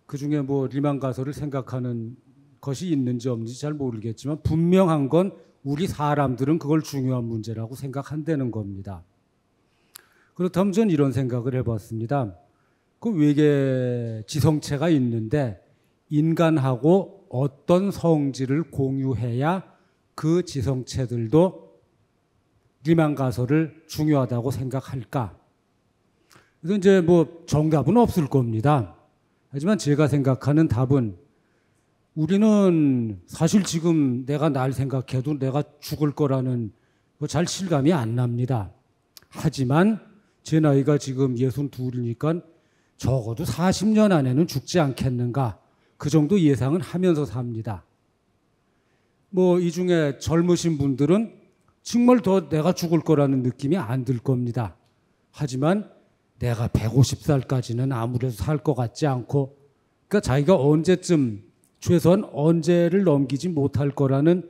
그 중에 뭐 리만 가설을 생각하는 것이 있는지 없는지 잘 모르겠지만 분명한 건 우리 사람들은 그걸 중요한 문제라고 생각한다는 겁니다. 그렇다면 전 이런 생각을 해봤습니다. 그 외계 지성체가 있는데 인간하고 어떤 성질을 공유해야 그 지성체들도 리만 가설을 중요하다고 생각할까? 그래서 이제 뭐 정답은 없을 겁니다. 하지만 제가 생각하는 답은 우리는 사실 지금 내가 날 생각해도 내가 죽을 거라는 거잘 실감이 안 납니다. 하지만 제 나이가 지금 예순 둘이니까 적어도 40년 안에는 죽지 않겠는가 그 정도 예상은 하면서 삽니다. 뭐 이 중에 젊으신 분들은 정말 더 내가 죽을 거라는 느낌이 안 들 겁니다. 하지만 내가 150살까지는 아무래도 살 것 같지 않고 그러니까 자기가 언제쯤 최소한 언제를 넘기지 못할 거라는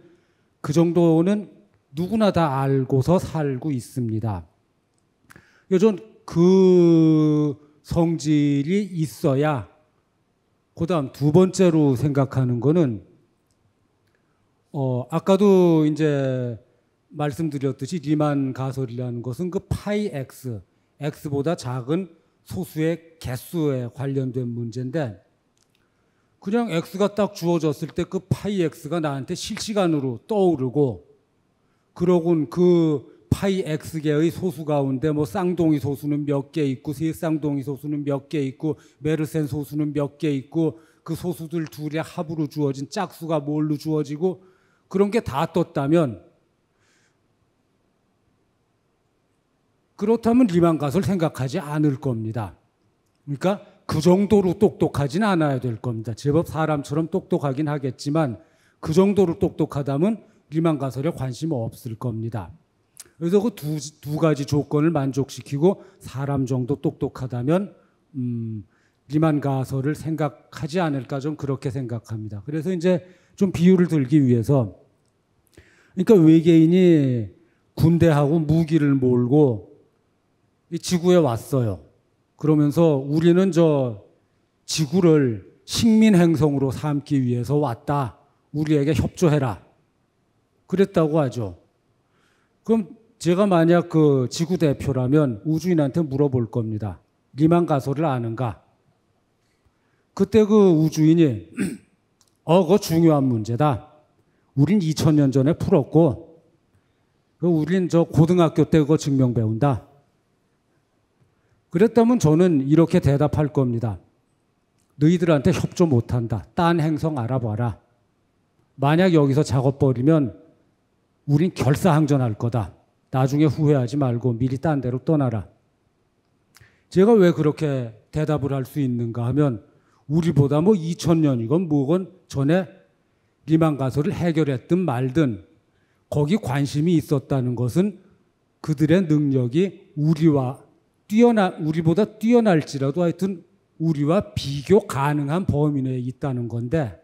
그 정도는 누구나 다 알고서 살고 있습니다. 요즘 그 성질이 있어야 그 다음 두 번째로 생각하는 거는 어 아까도 이제 말씀드렸듯이 리만 가설이라는 것은 그 파이 x x보다 작은 소수의 개수에 관련된 문제인데 그냥 x가 딱 주어졌을 때 그 파이 x가 나한테 실시간으로 떠오르고 그러곤 그 파이 x개의 소수 가운데 뭐 쌍둥이 소수는 몇 개 있고 세쌍둥이 소수는 몇 개 있고 메르센 소수는 몇 개 있고 그 소수들 둘의 합으로 주어진 짝수가 뭘로 주어지고 그런 게 다 떴다면 그렇다면 리만 가설 생각하지 않을 겁니다. 그러니까 그 정도로 똑똑하진 않아야 될 겁니다. 제법 사람처럼 똑똑하긴 하겠지만 그 정도로 똑똑하다면 리만 가설에 관심 없을 겁니다. 그래서 그 두 두 가지 조건을 만족시키고 사람 정도 똑똑하다면 음, 리만 가설을 생각하지 않을까 좀 그렇게 생각합니다. 그래서 이제 좀 비유를 들기 위해서 그러니까 외계인이 군대하고 무기를 몰고 이 지구에 왔어요. 그러면서 우리는 저 지구를 식민 행성으로 삼기 위해서 왔다. 우리에게 협조해라. 그랬다고 하죠. 그럼 제가 만약 그 지구 대표라면 우주인한테 물어볼 겁니다. 리만 가설을 아는가? 그때 그 우주인이 *clears throat* 어, 그거 중요한 문제다. 우린 2000년 전에 풀었고, 그 우린 저 고등학교 때 그거 증명 배운다. 그랬다면 저는 이렇게 대답할 겁니다. 너희들한테 협조 못한다. 딴 행성 알아봐라. 만약 여기서 작업 버리면 우린 결사항전할 거다. 나중에 후회하지 말고 미리 딴 데로 떠나라. 제가 왜 그렇게 대답을 할 수 있는가 하면 우리보다 뭐 2000년이건 뭐건 전에 리만 가설을 해결했든 말든 거기 관심이 있었다는 것은 그들의 능력이 우리와 뛰어나 우리보다 뛰어날지라도 하여튼 우리와 비교 가능한 범위 내에 있다는 건데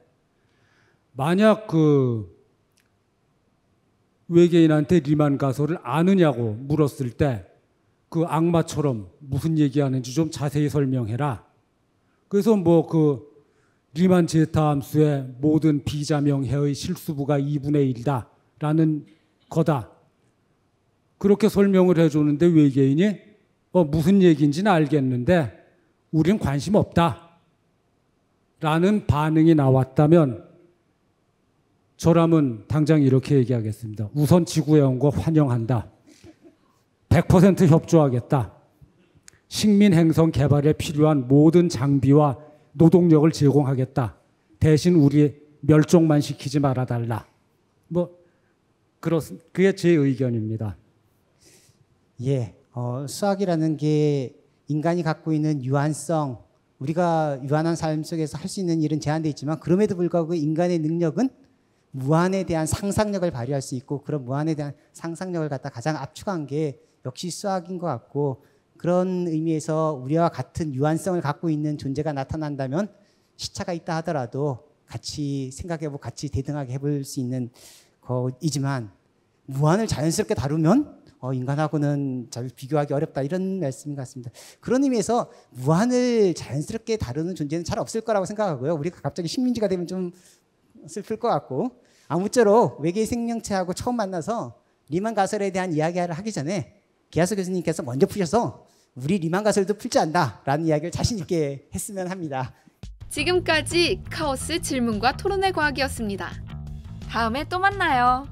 만약 그 외계인한테 리만 가설을 아느냐고 물었을 때 그 악마처럼 무슨 얘기하는지 좀 자세히 설명해라. 그래서 뭐 그 리만 제타 함수의 모든 비자명해의 실수부가 2분의 1이다 라는 거다. 그렇게 설명을 해주는데 외계인이 어, 무슨 얘기인지는 알겠는데 우린 관심 없다. 라는 반응이 나왔다면 저라면 당장 이렇게 얘기하겠습니다. 우선 지구에 온 거 환영한다. 100% 협조하겠다. 식민 행성 개발에 필요한 모든 장비와 노동력을 제공하겠다. 대신 우리 멸종만 시키지 말아 달라. 뭐 그렇 그게 제 의견입니다. 예, 어, 수학이라는 게 인간이 갖고 있는 유한성, 우리가 유한한 삶 속에서 할 수 있는 일은 제한되어 있지만 그럼에도 불구하고 인간의 능력은 무한에 대한 상상력을 발휘할 수 있고 그런 무한에 대한 상상력을 갖다 가장 압축한 게 역시 수학인 것 같고 그런 의미에서 우리와 같은 유한성을 갖고 있는 존재가 나타난다면 시차가 있다 하더라도 같이 생각해보고 같이 대등하게 해볼 수 있는 거이지만 무한을 자연스럽게 다루면 어, 인간하고는 잘 비교하기 어렵다 이런 말씀 같습니다. 그런 의미에서 무한을 자연스럽게 다루는 존재는 잘 없을 거라고 생각하고요. 우리가 갑자기 식민지가 되면 좀 슬플 것 같고 아무쪼록 외계 생명체하고 처음 만나서 리만 가설에 대한 이야기를 하기 전에 기하수 교수님께서 먼저 푸셔서 우리 리만 가설도 풀지 않다라는 이야기를 자신 있게 했으면 합니다. 지금까지 카오스 질문과 토론의 과학이었습니다. 다음에 또 만나요.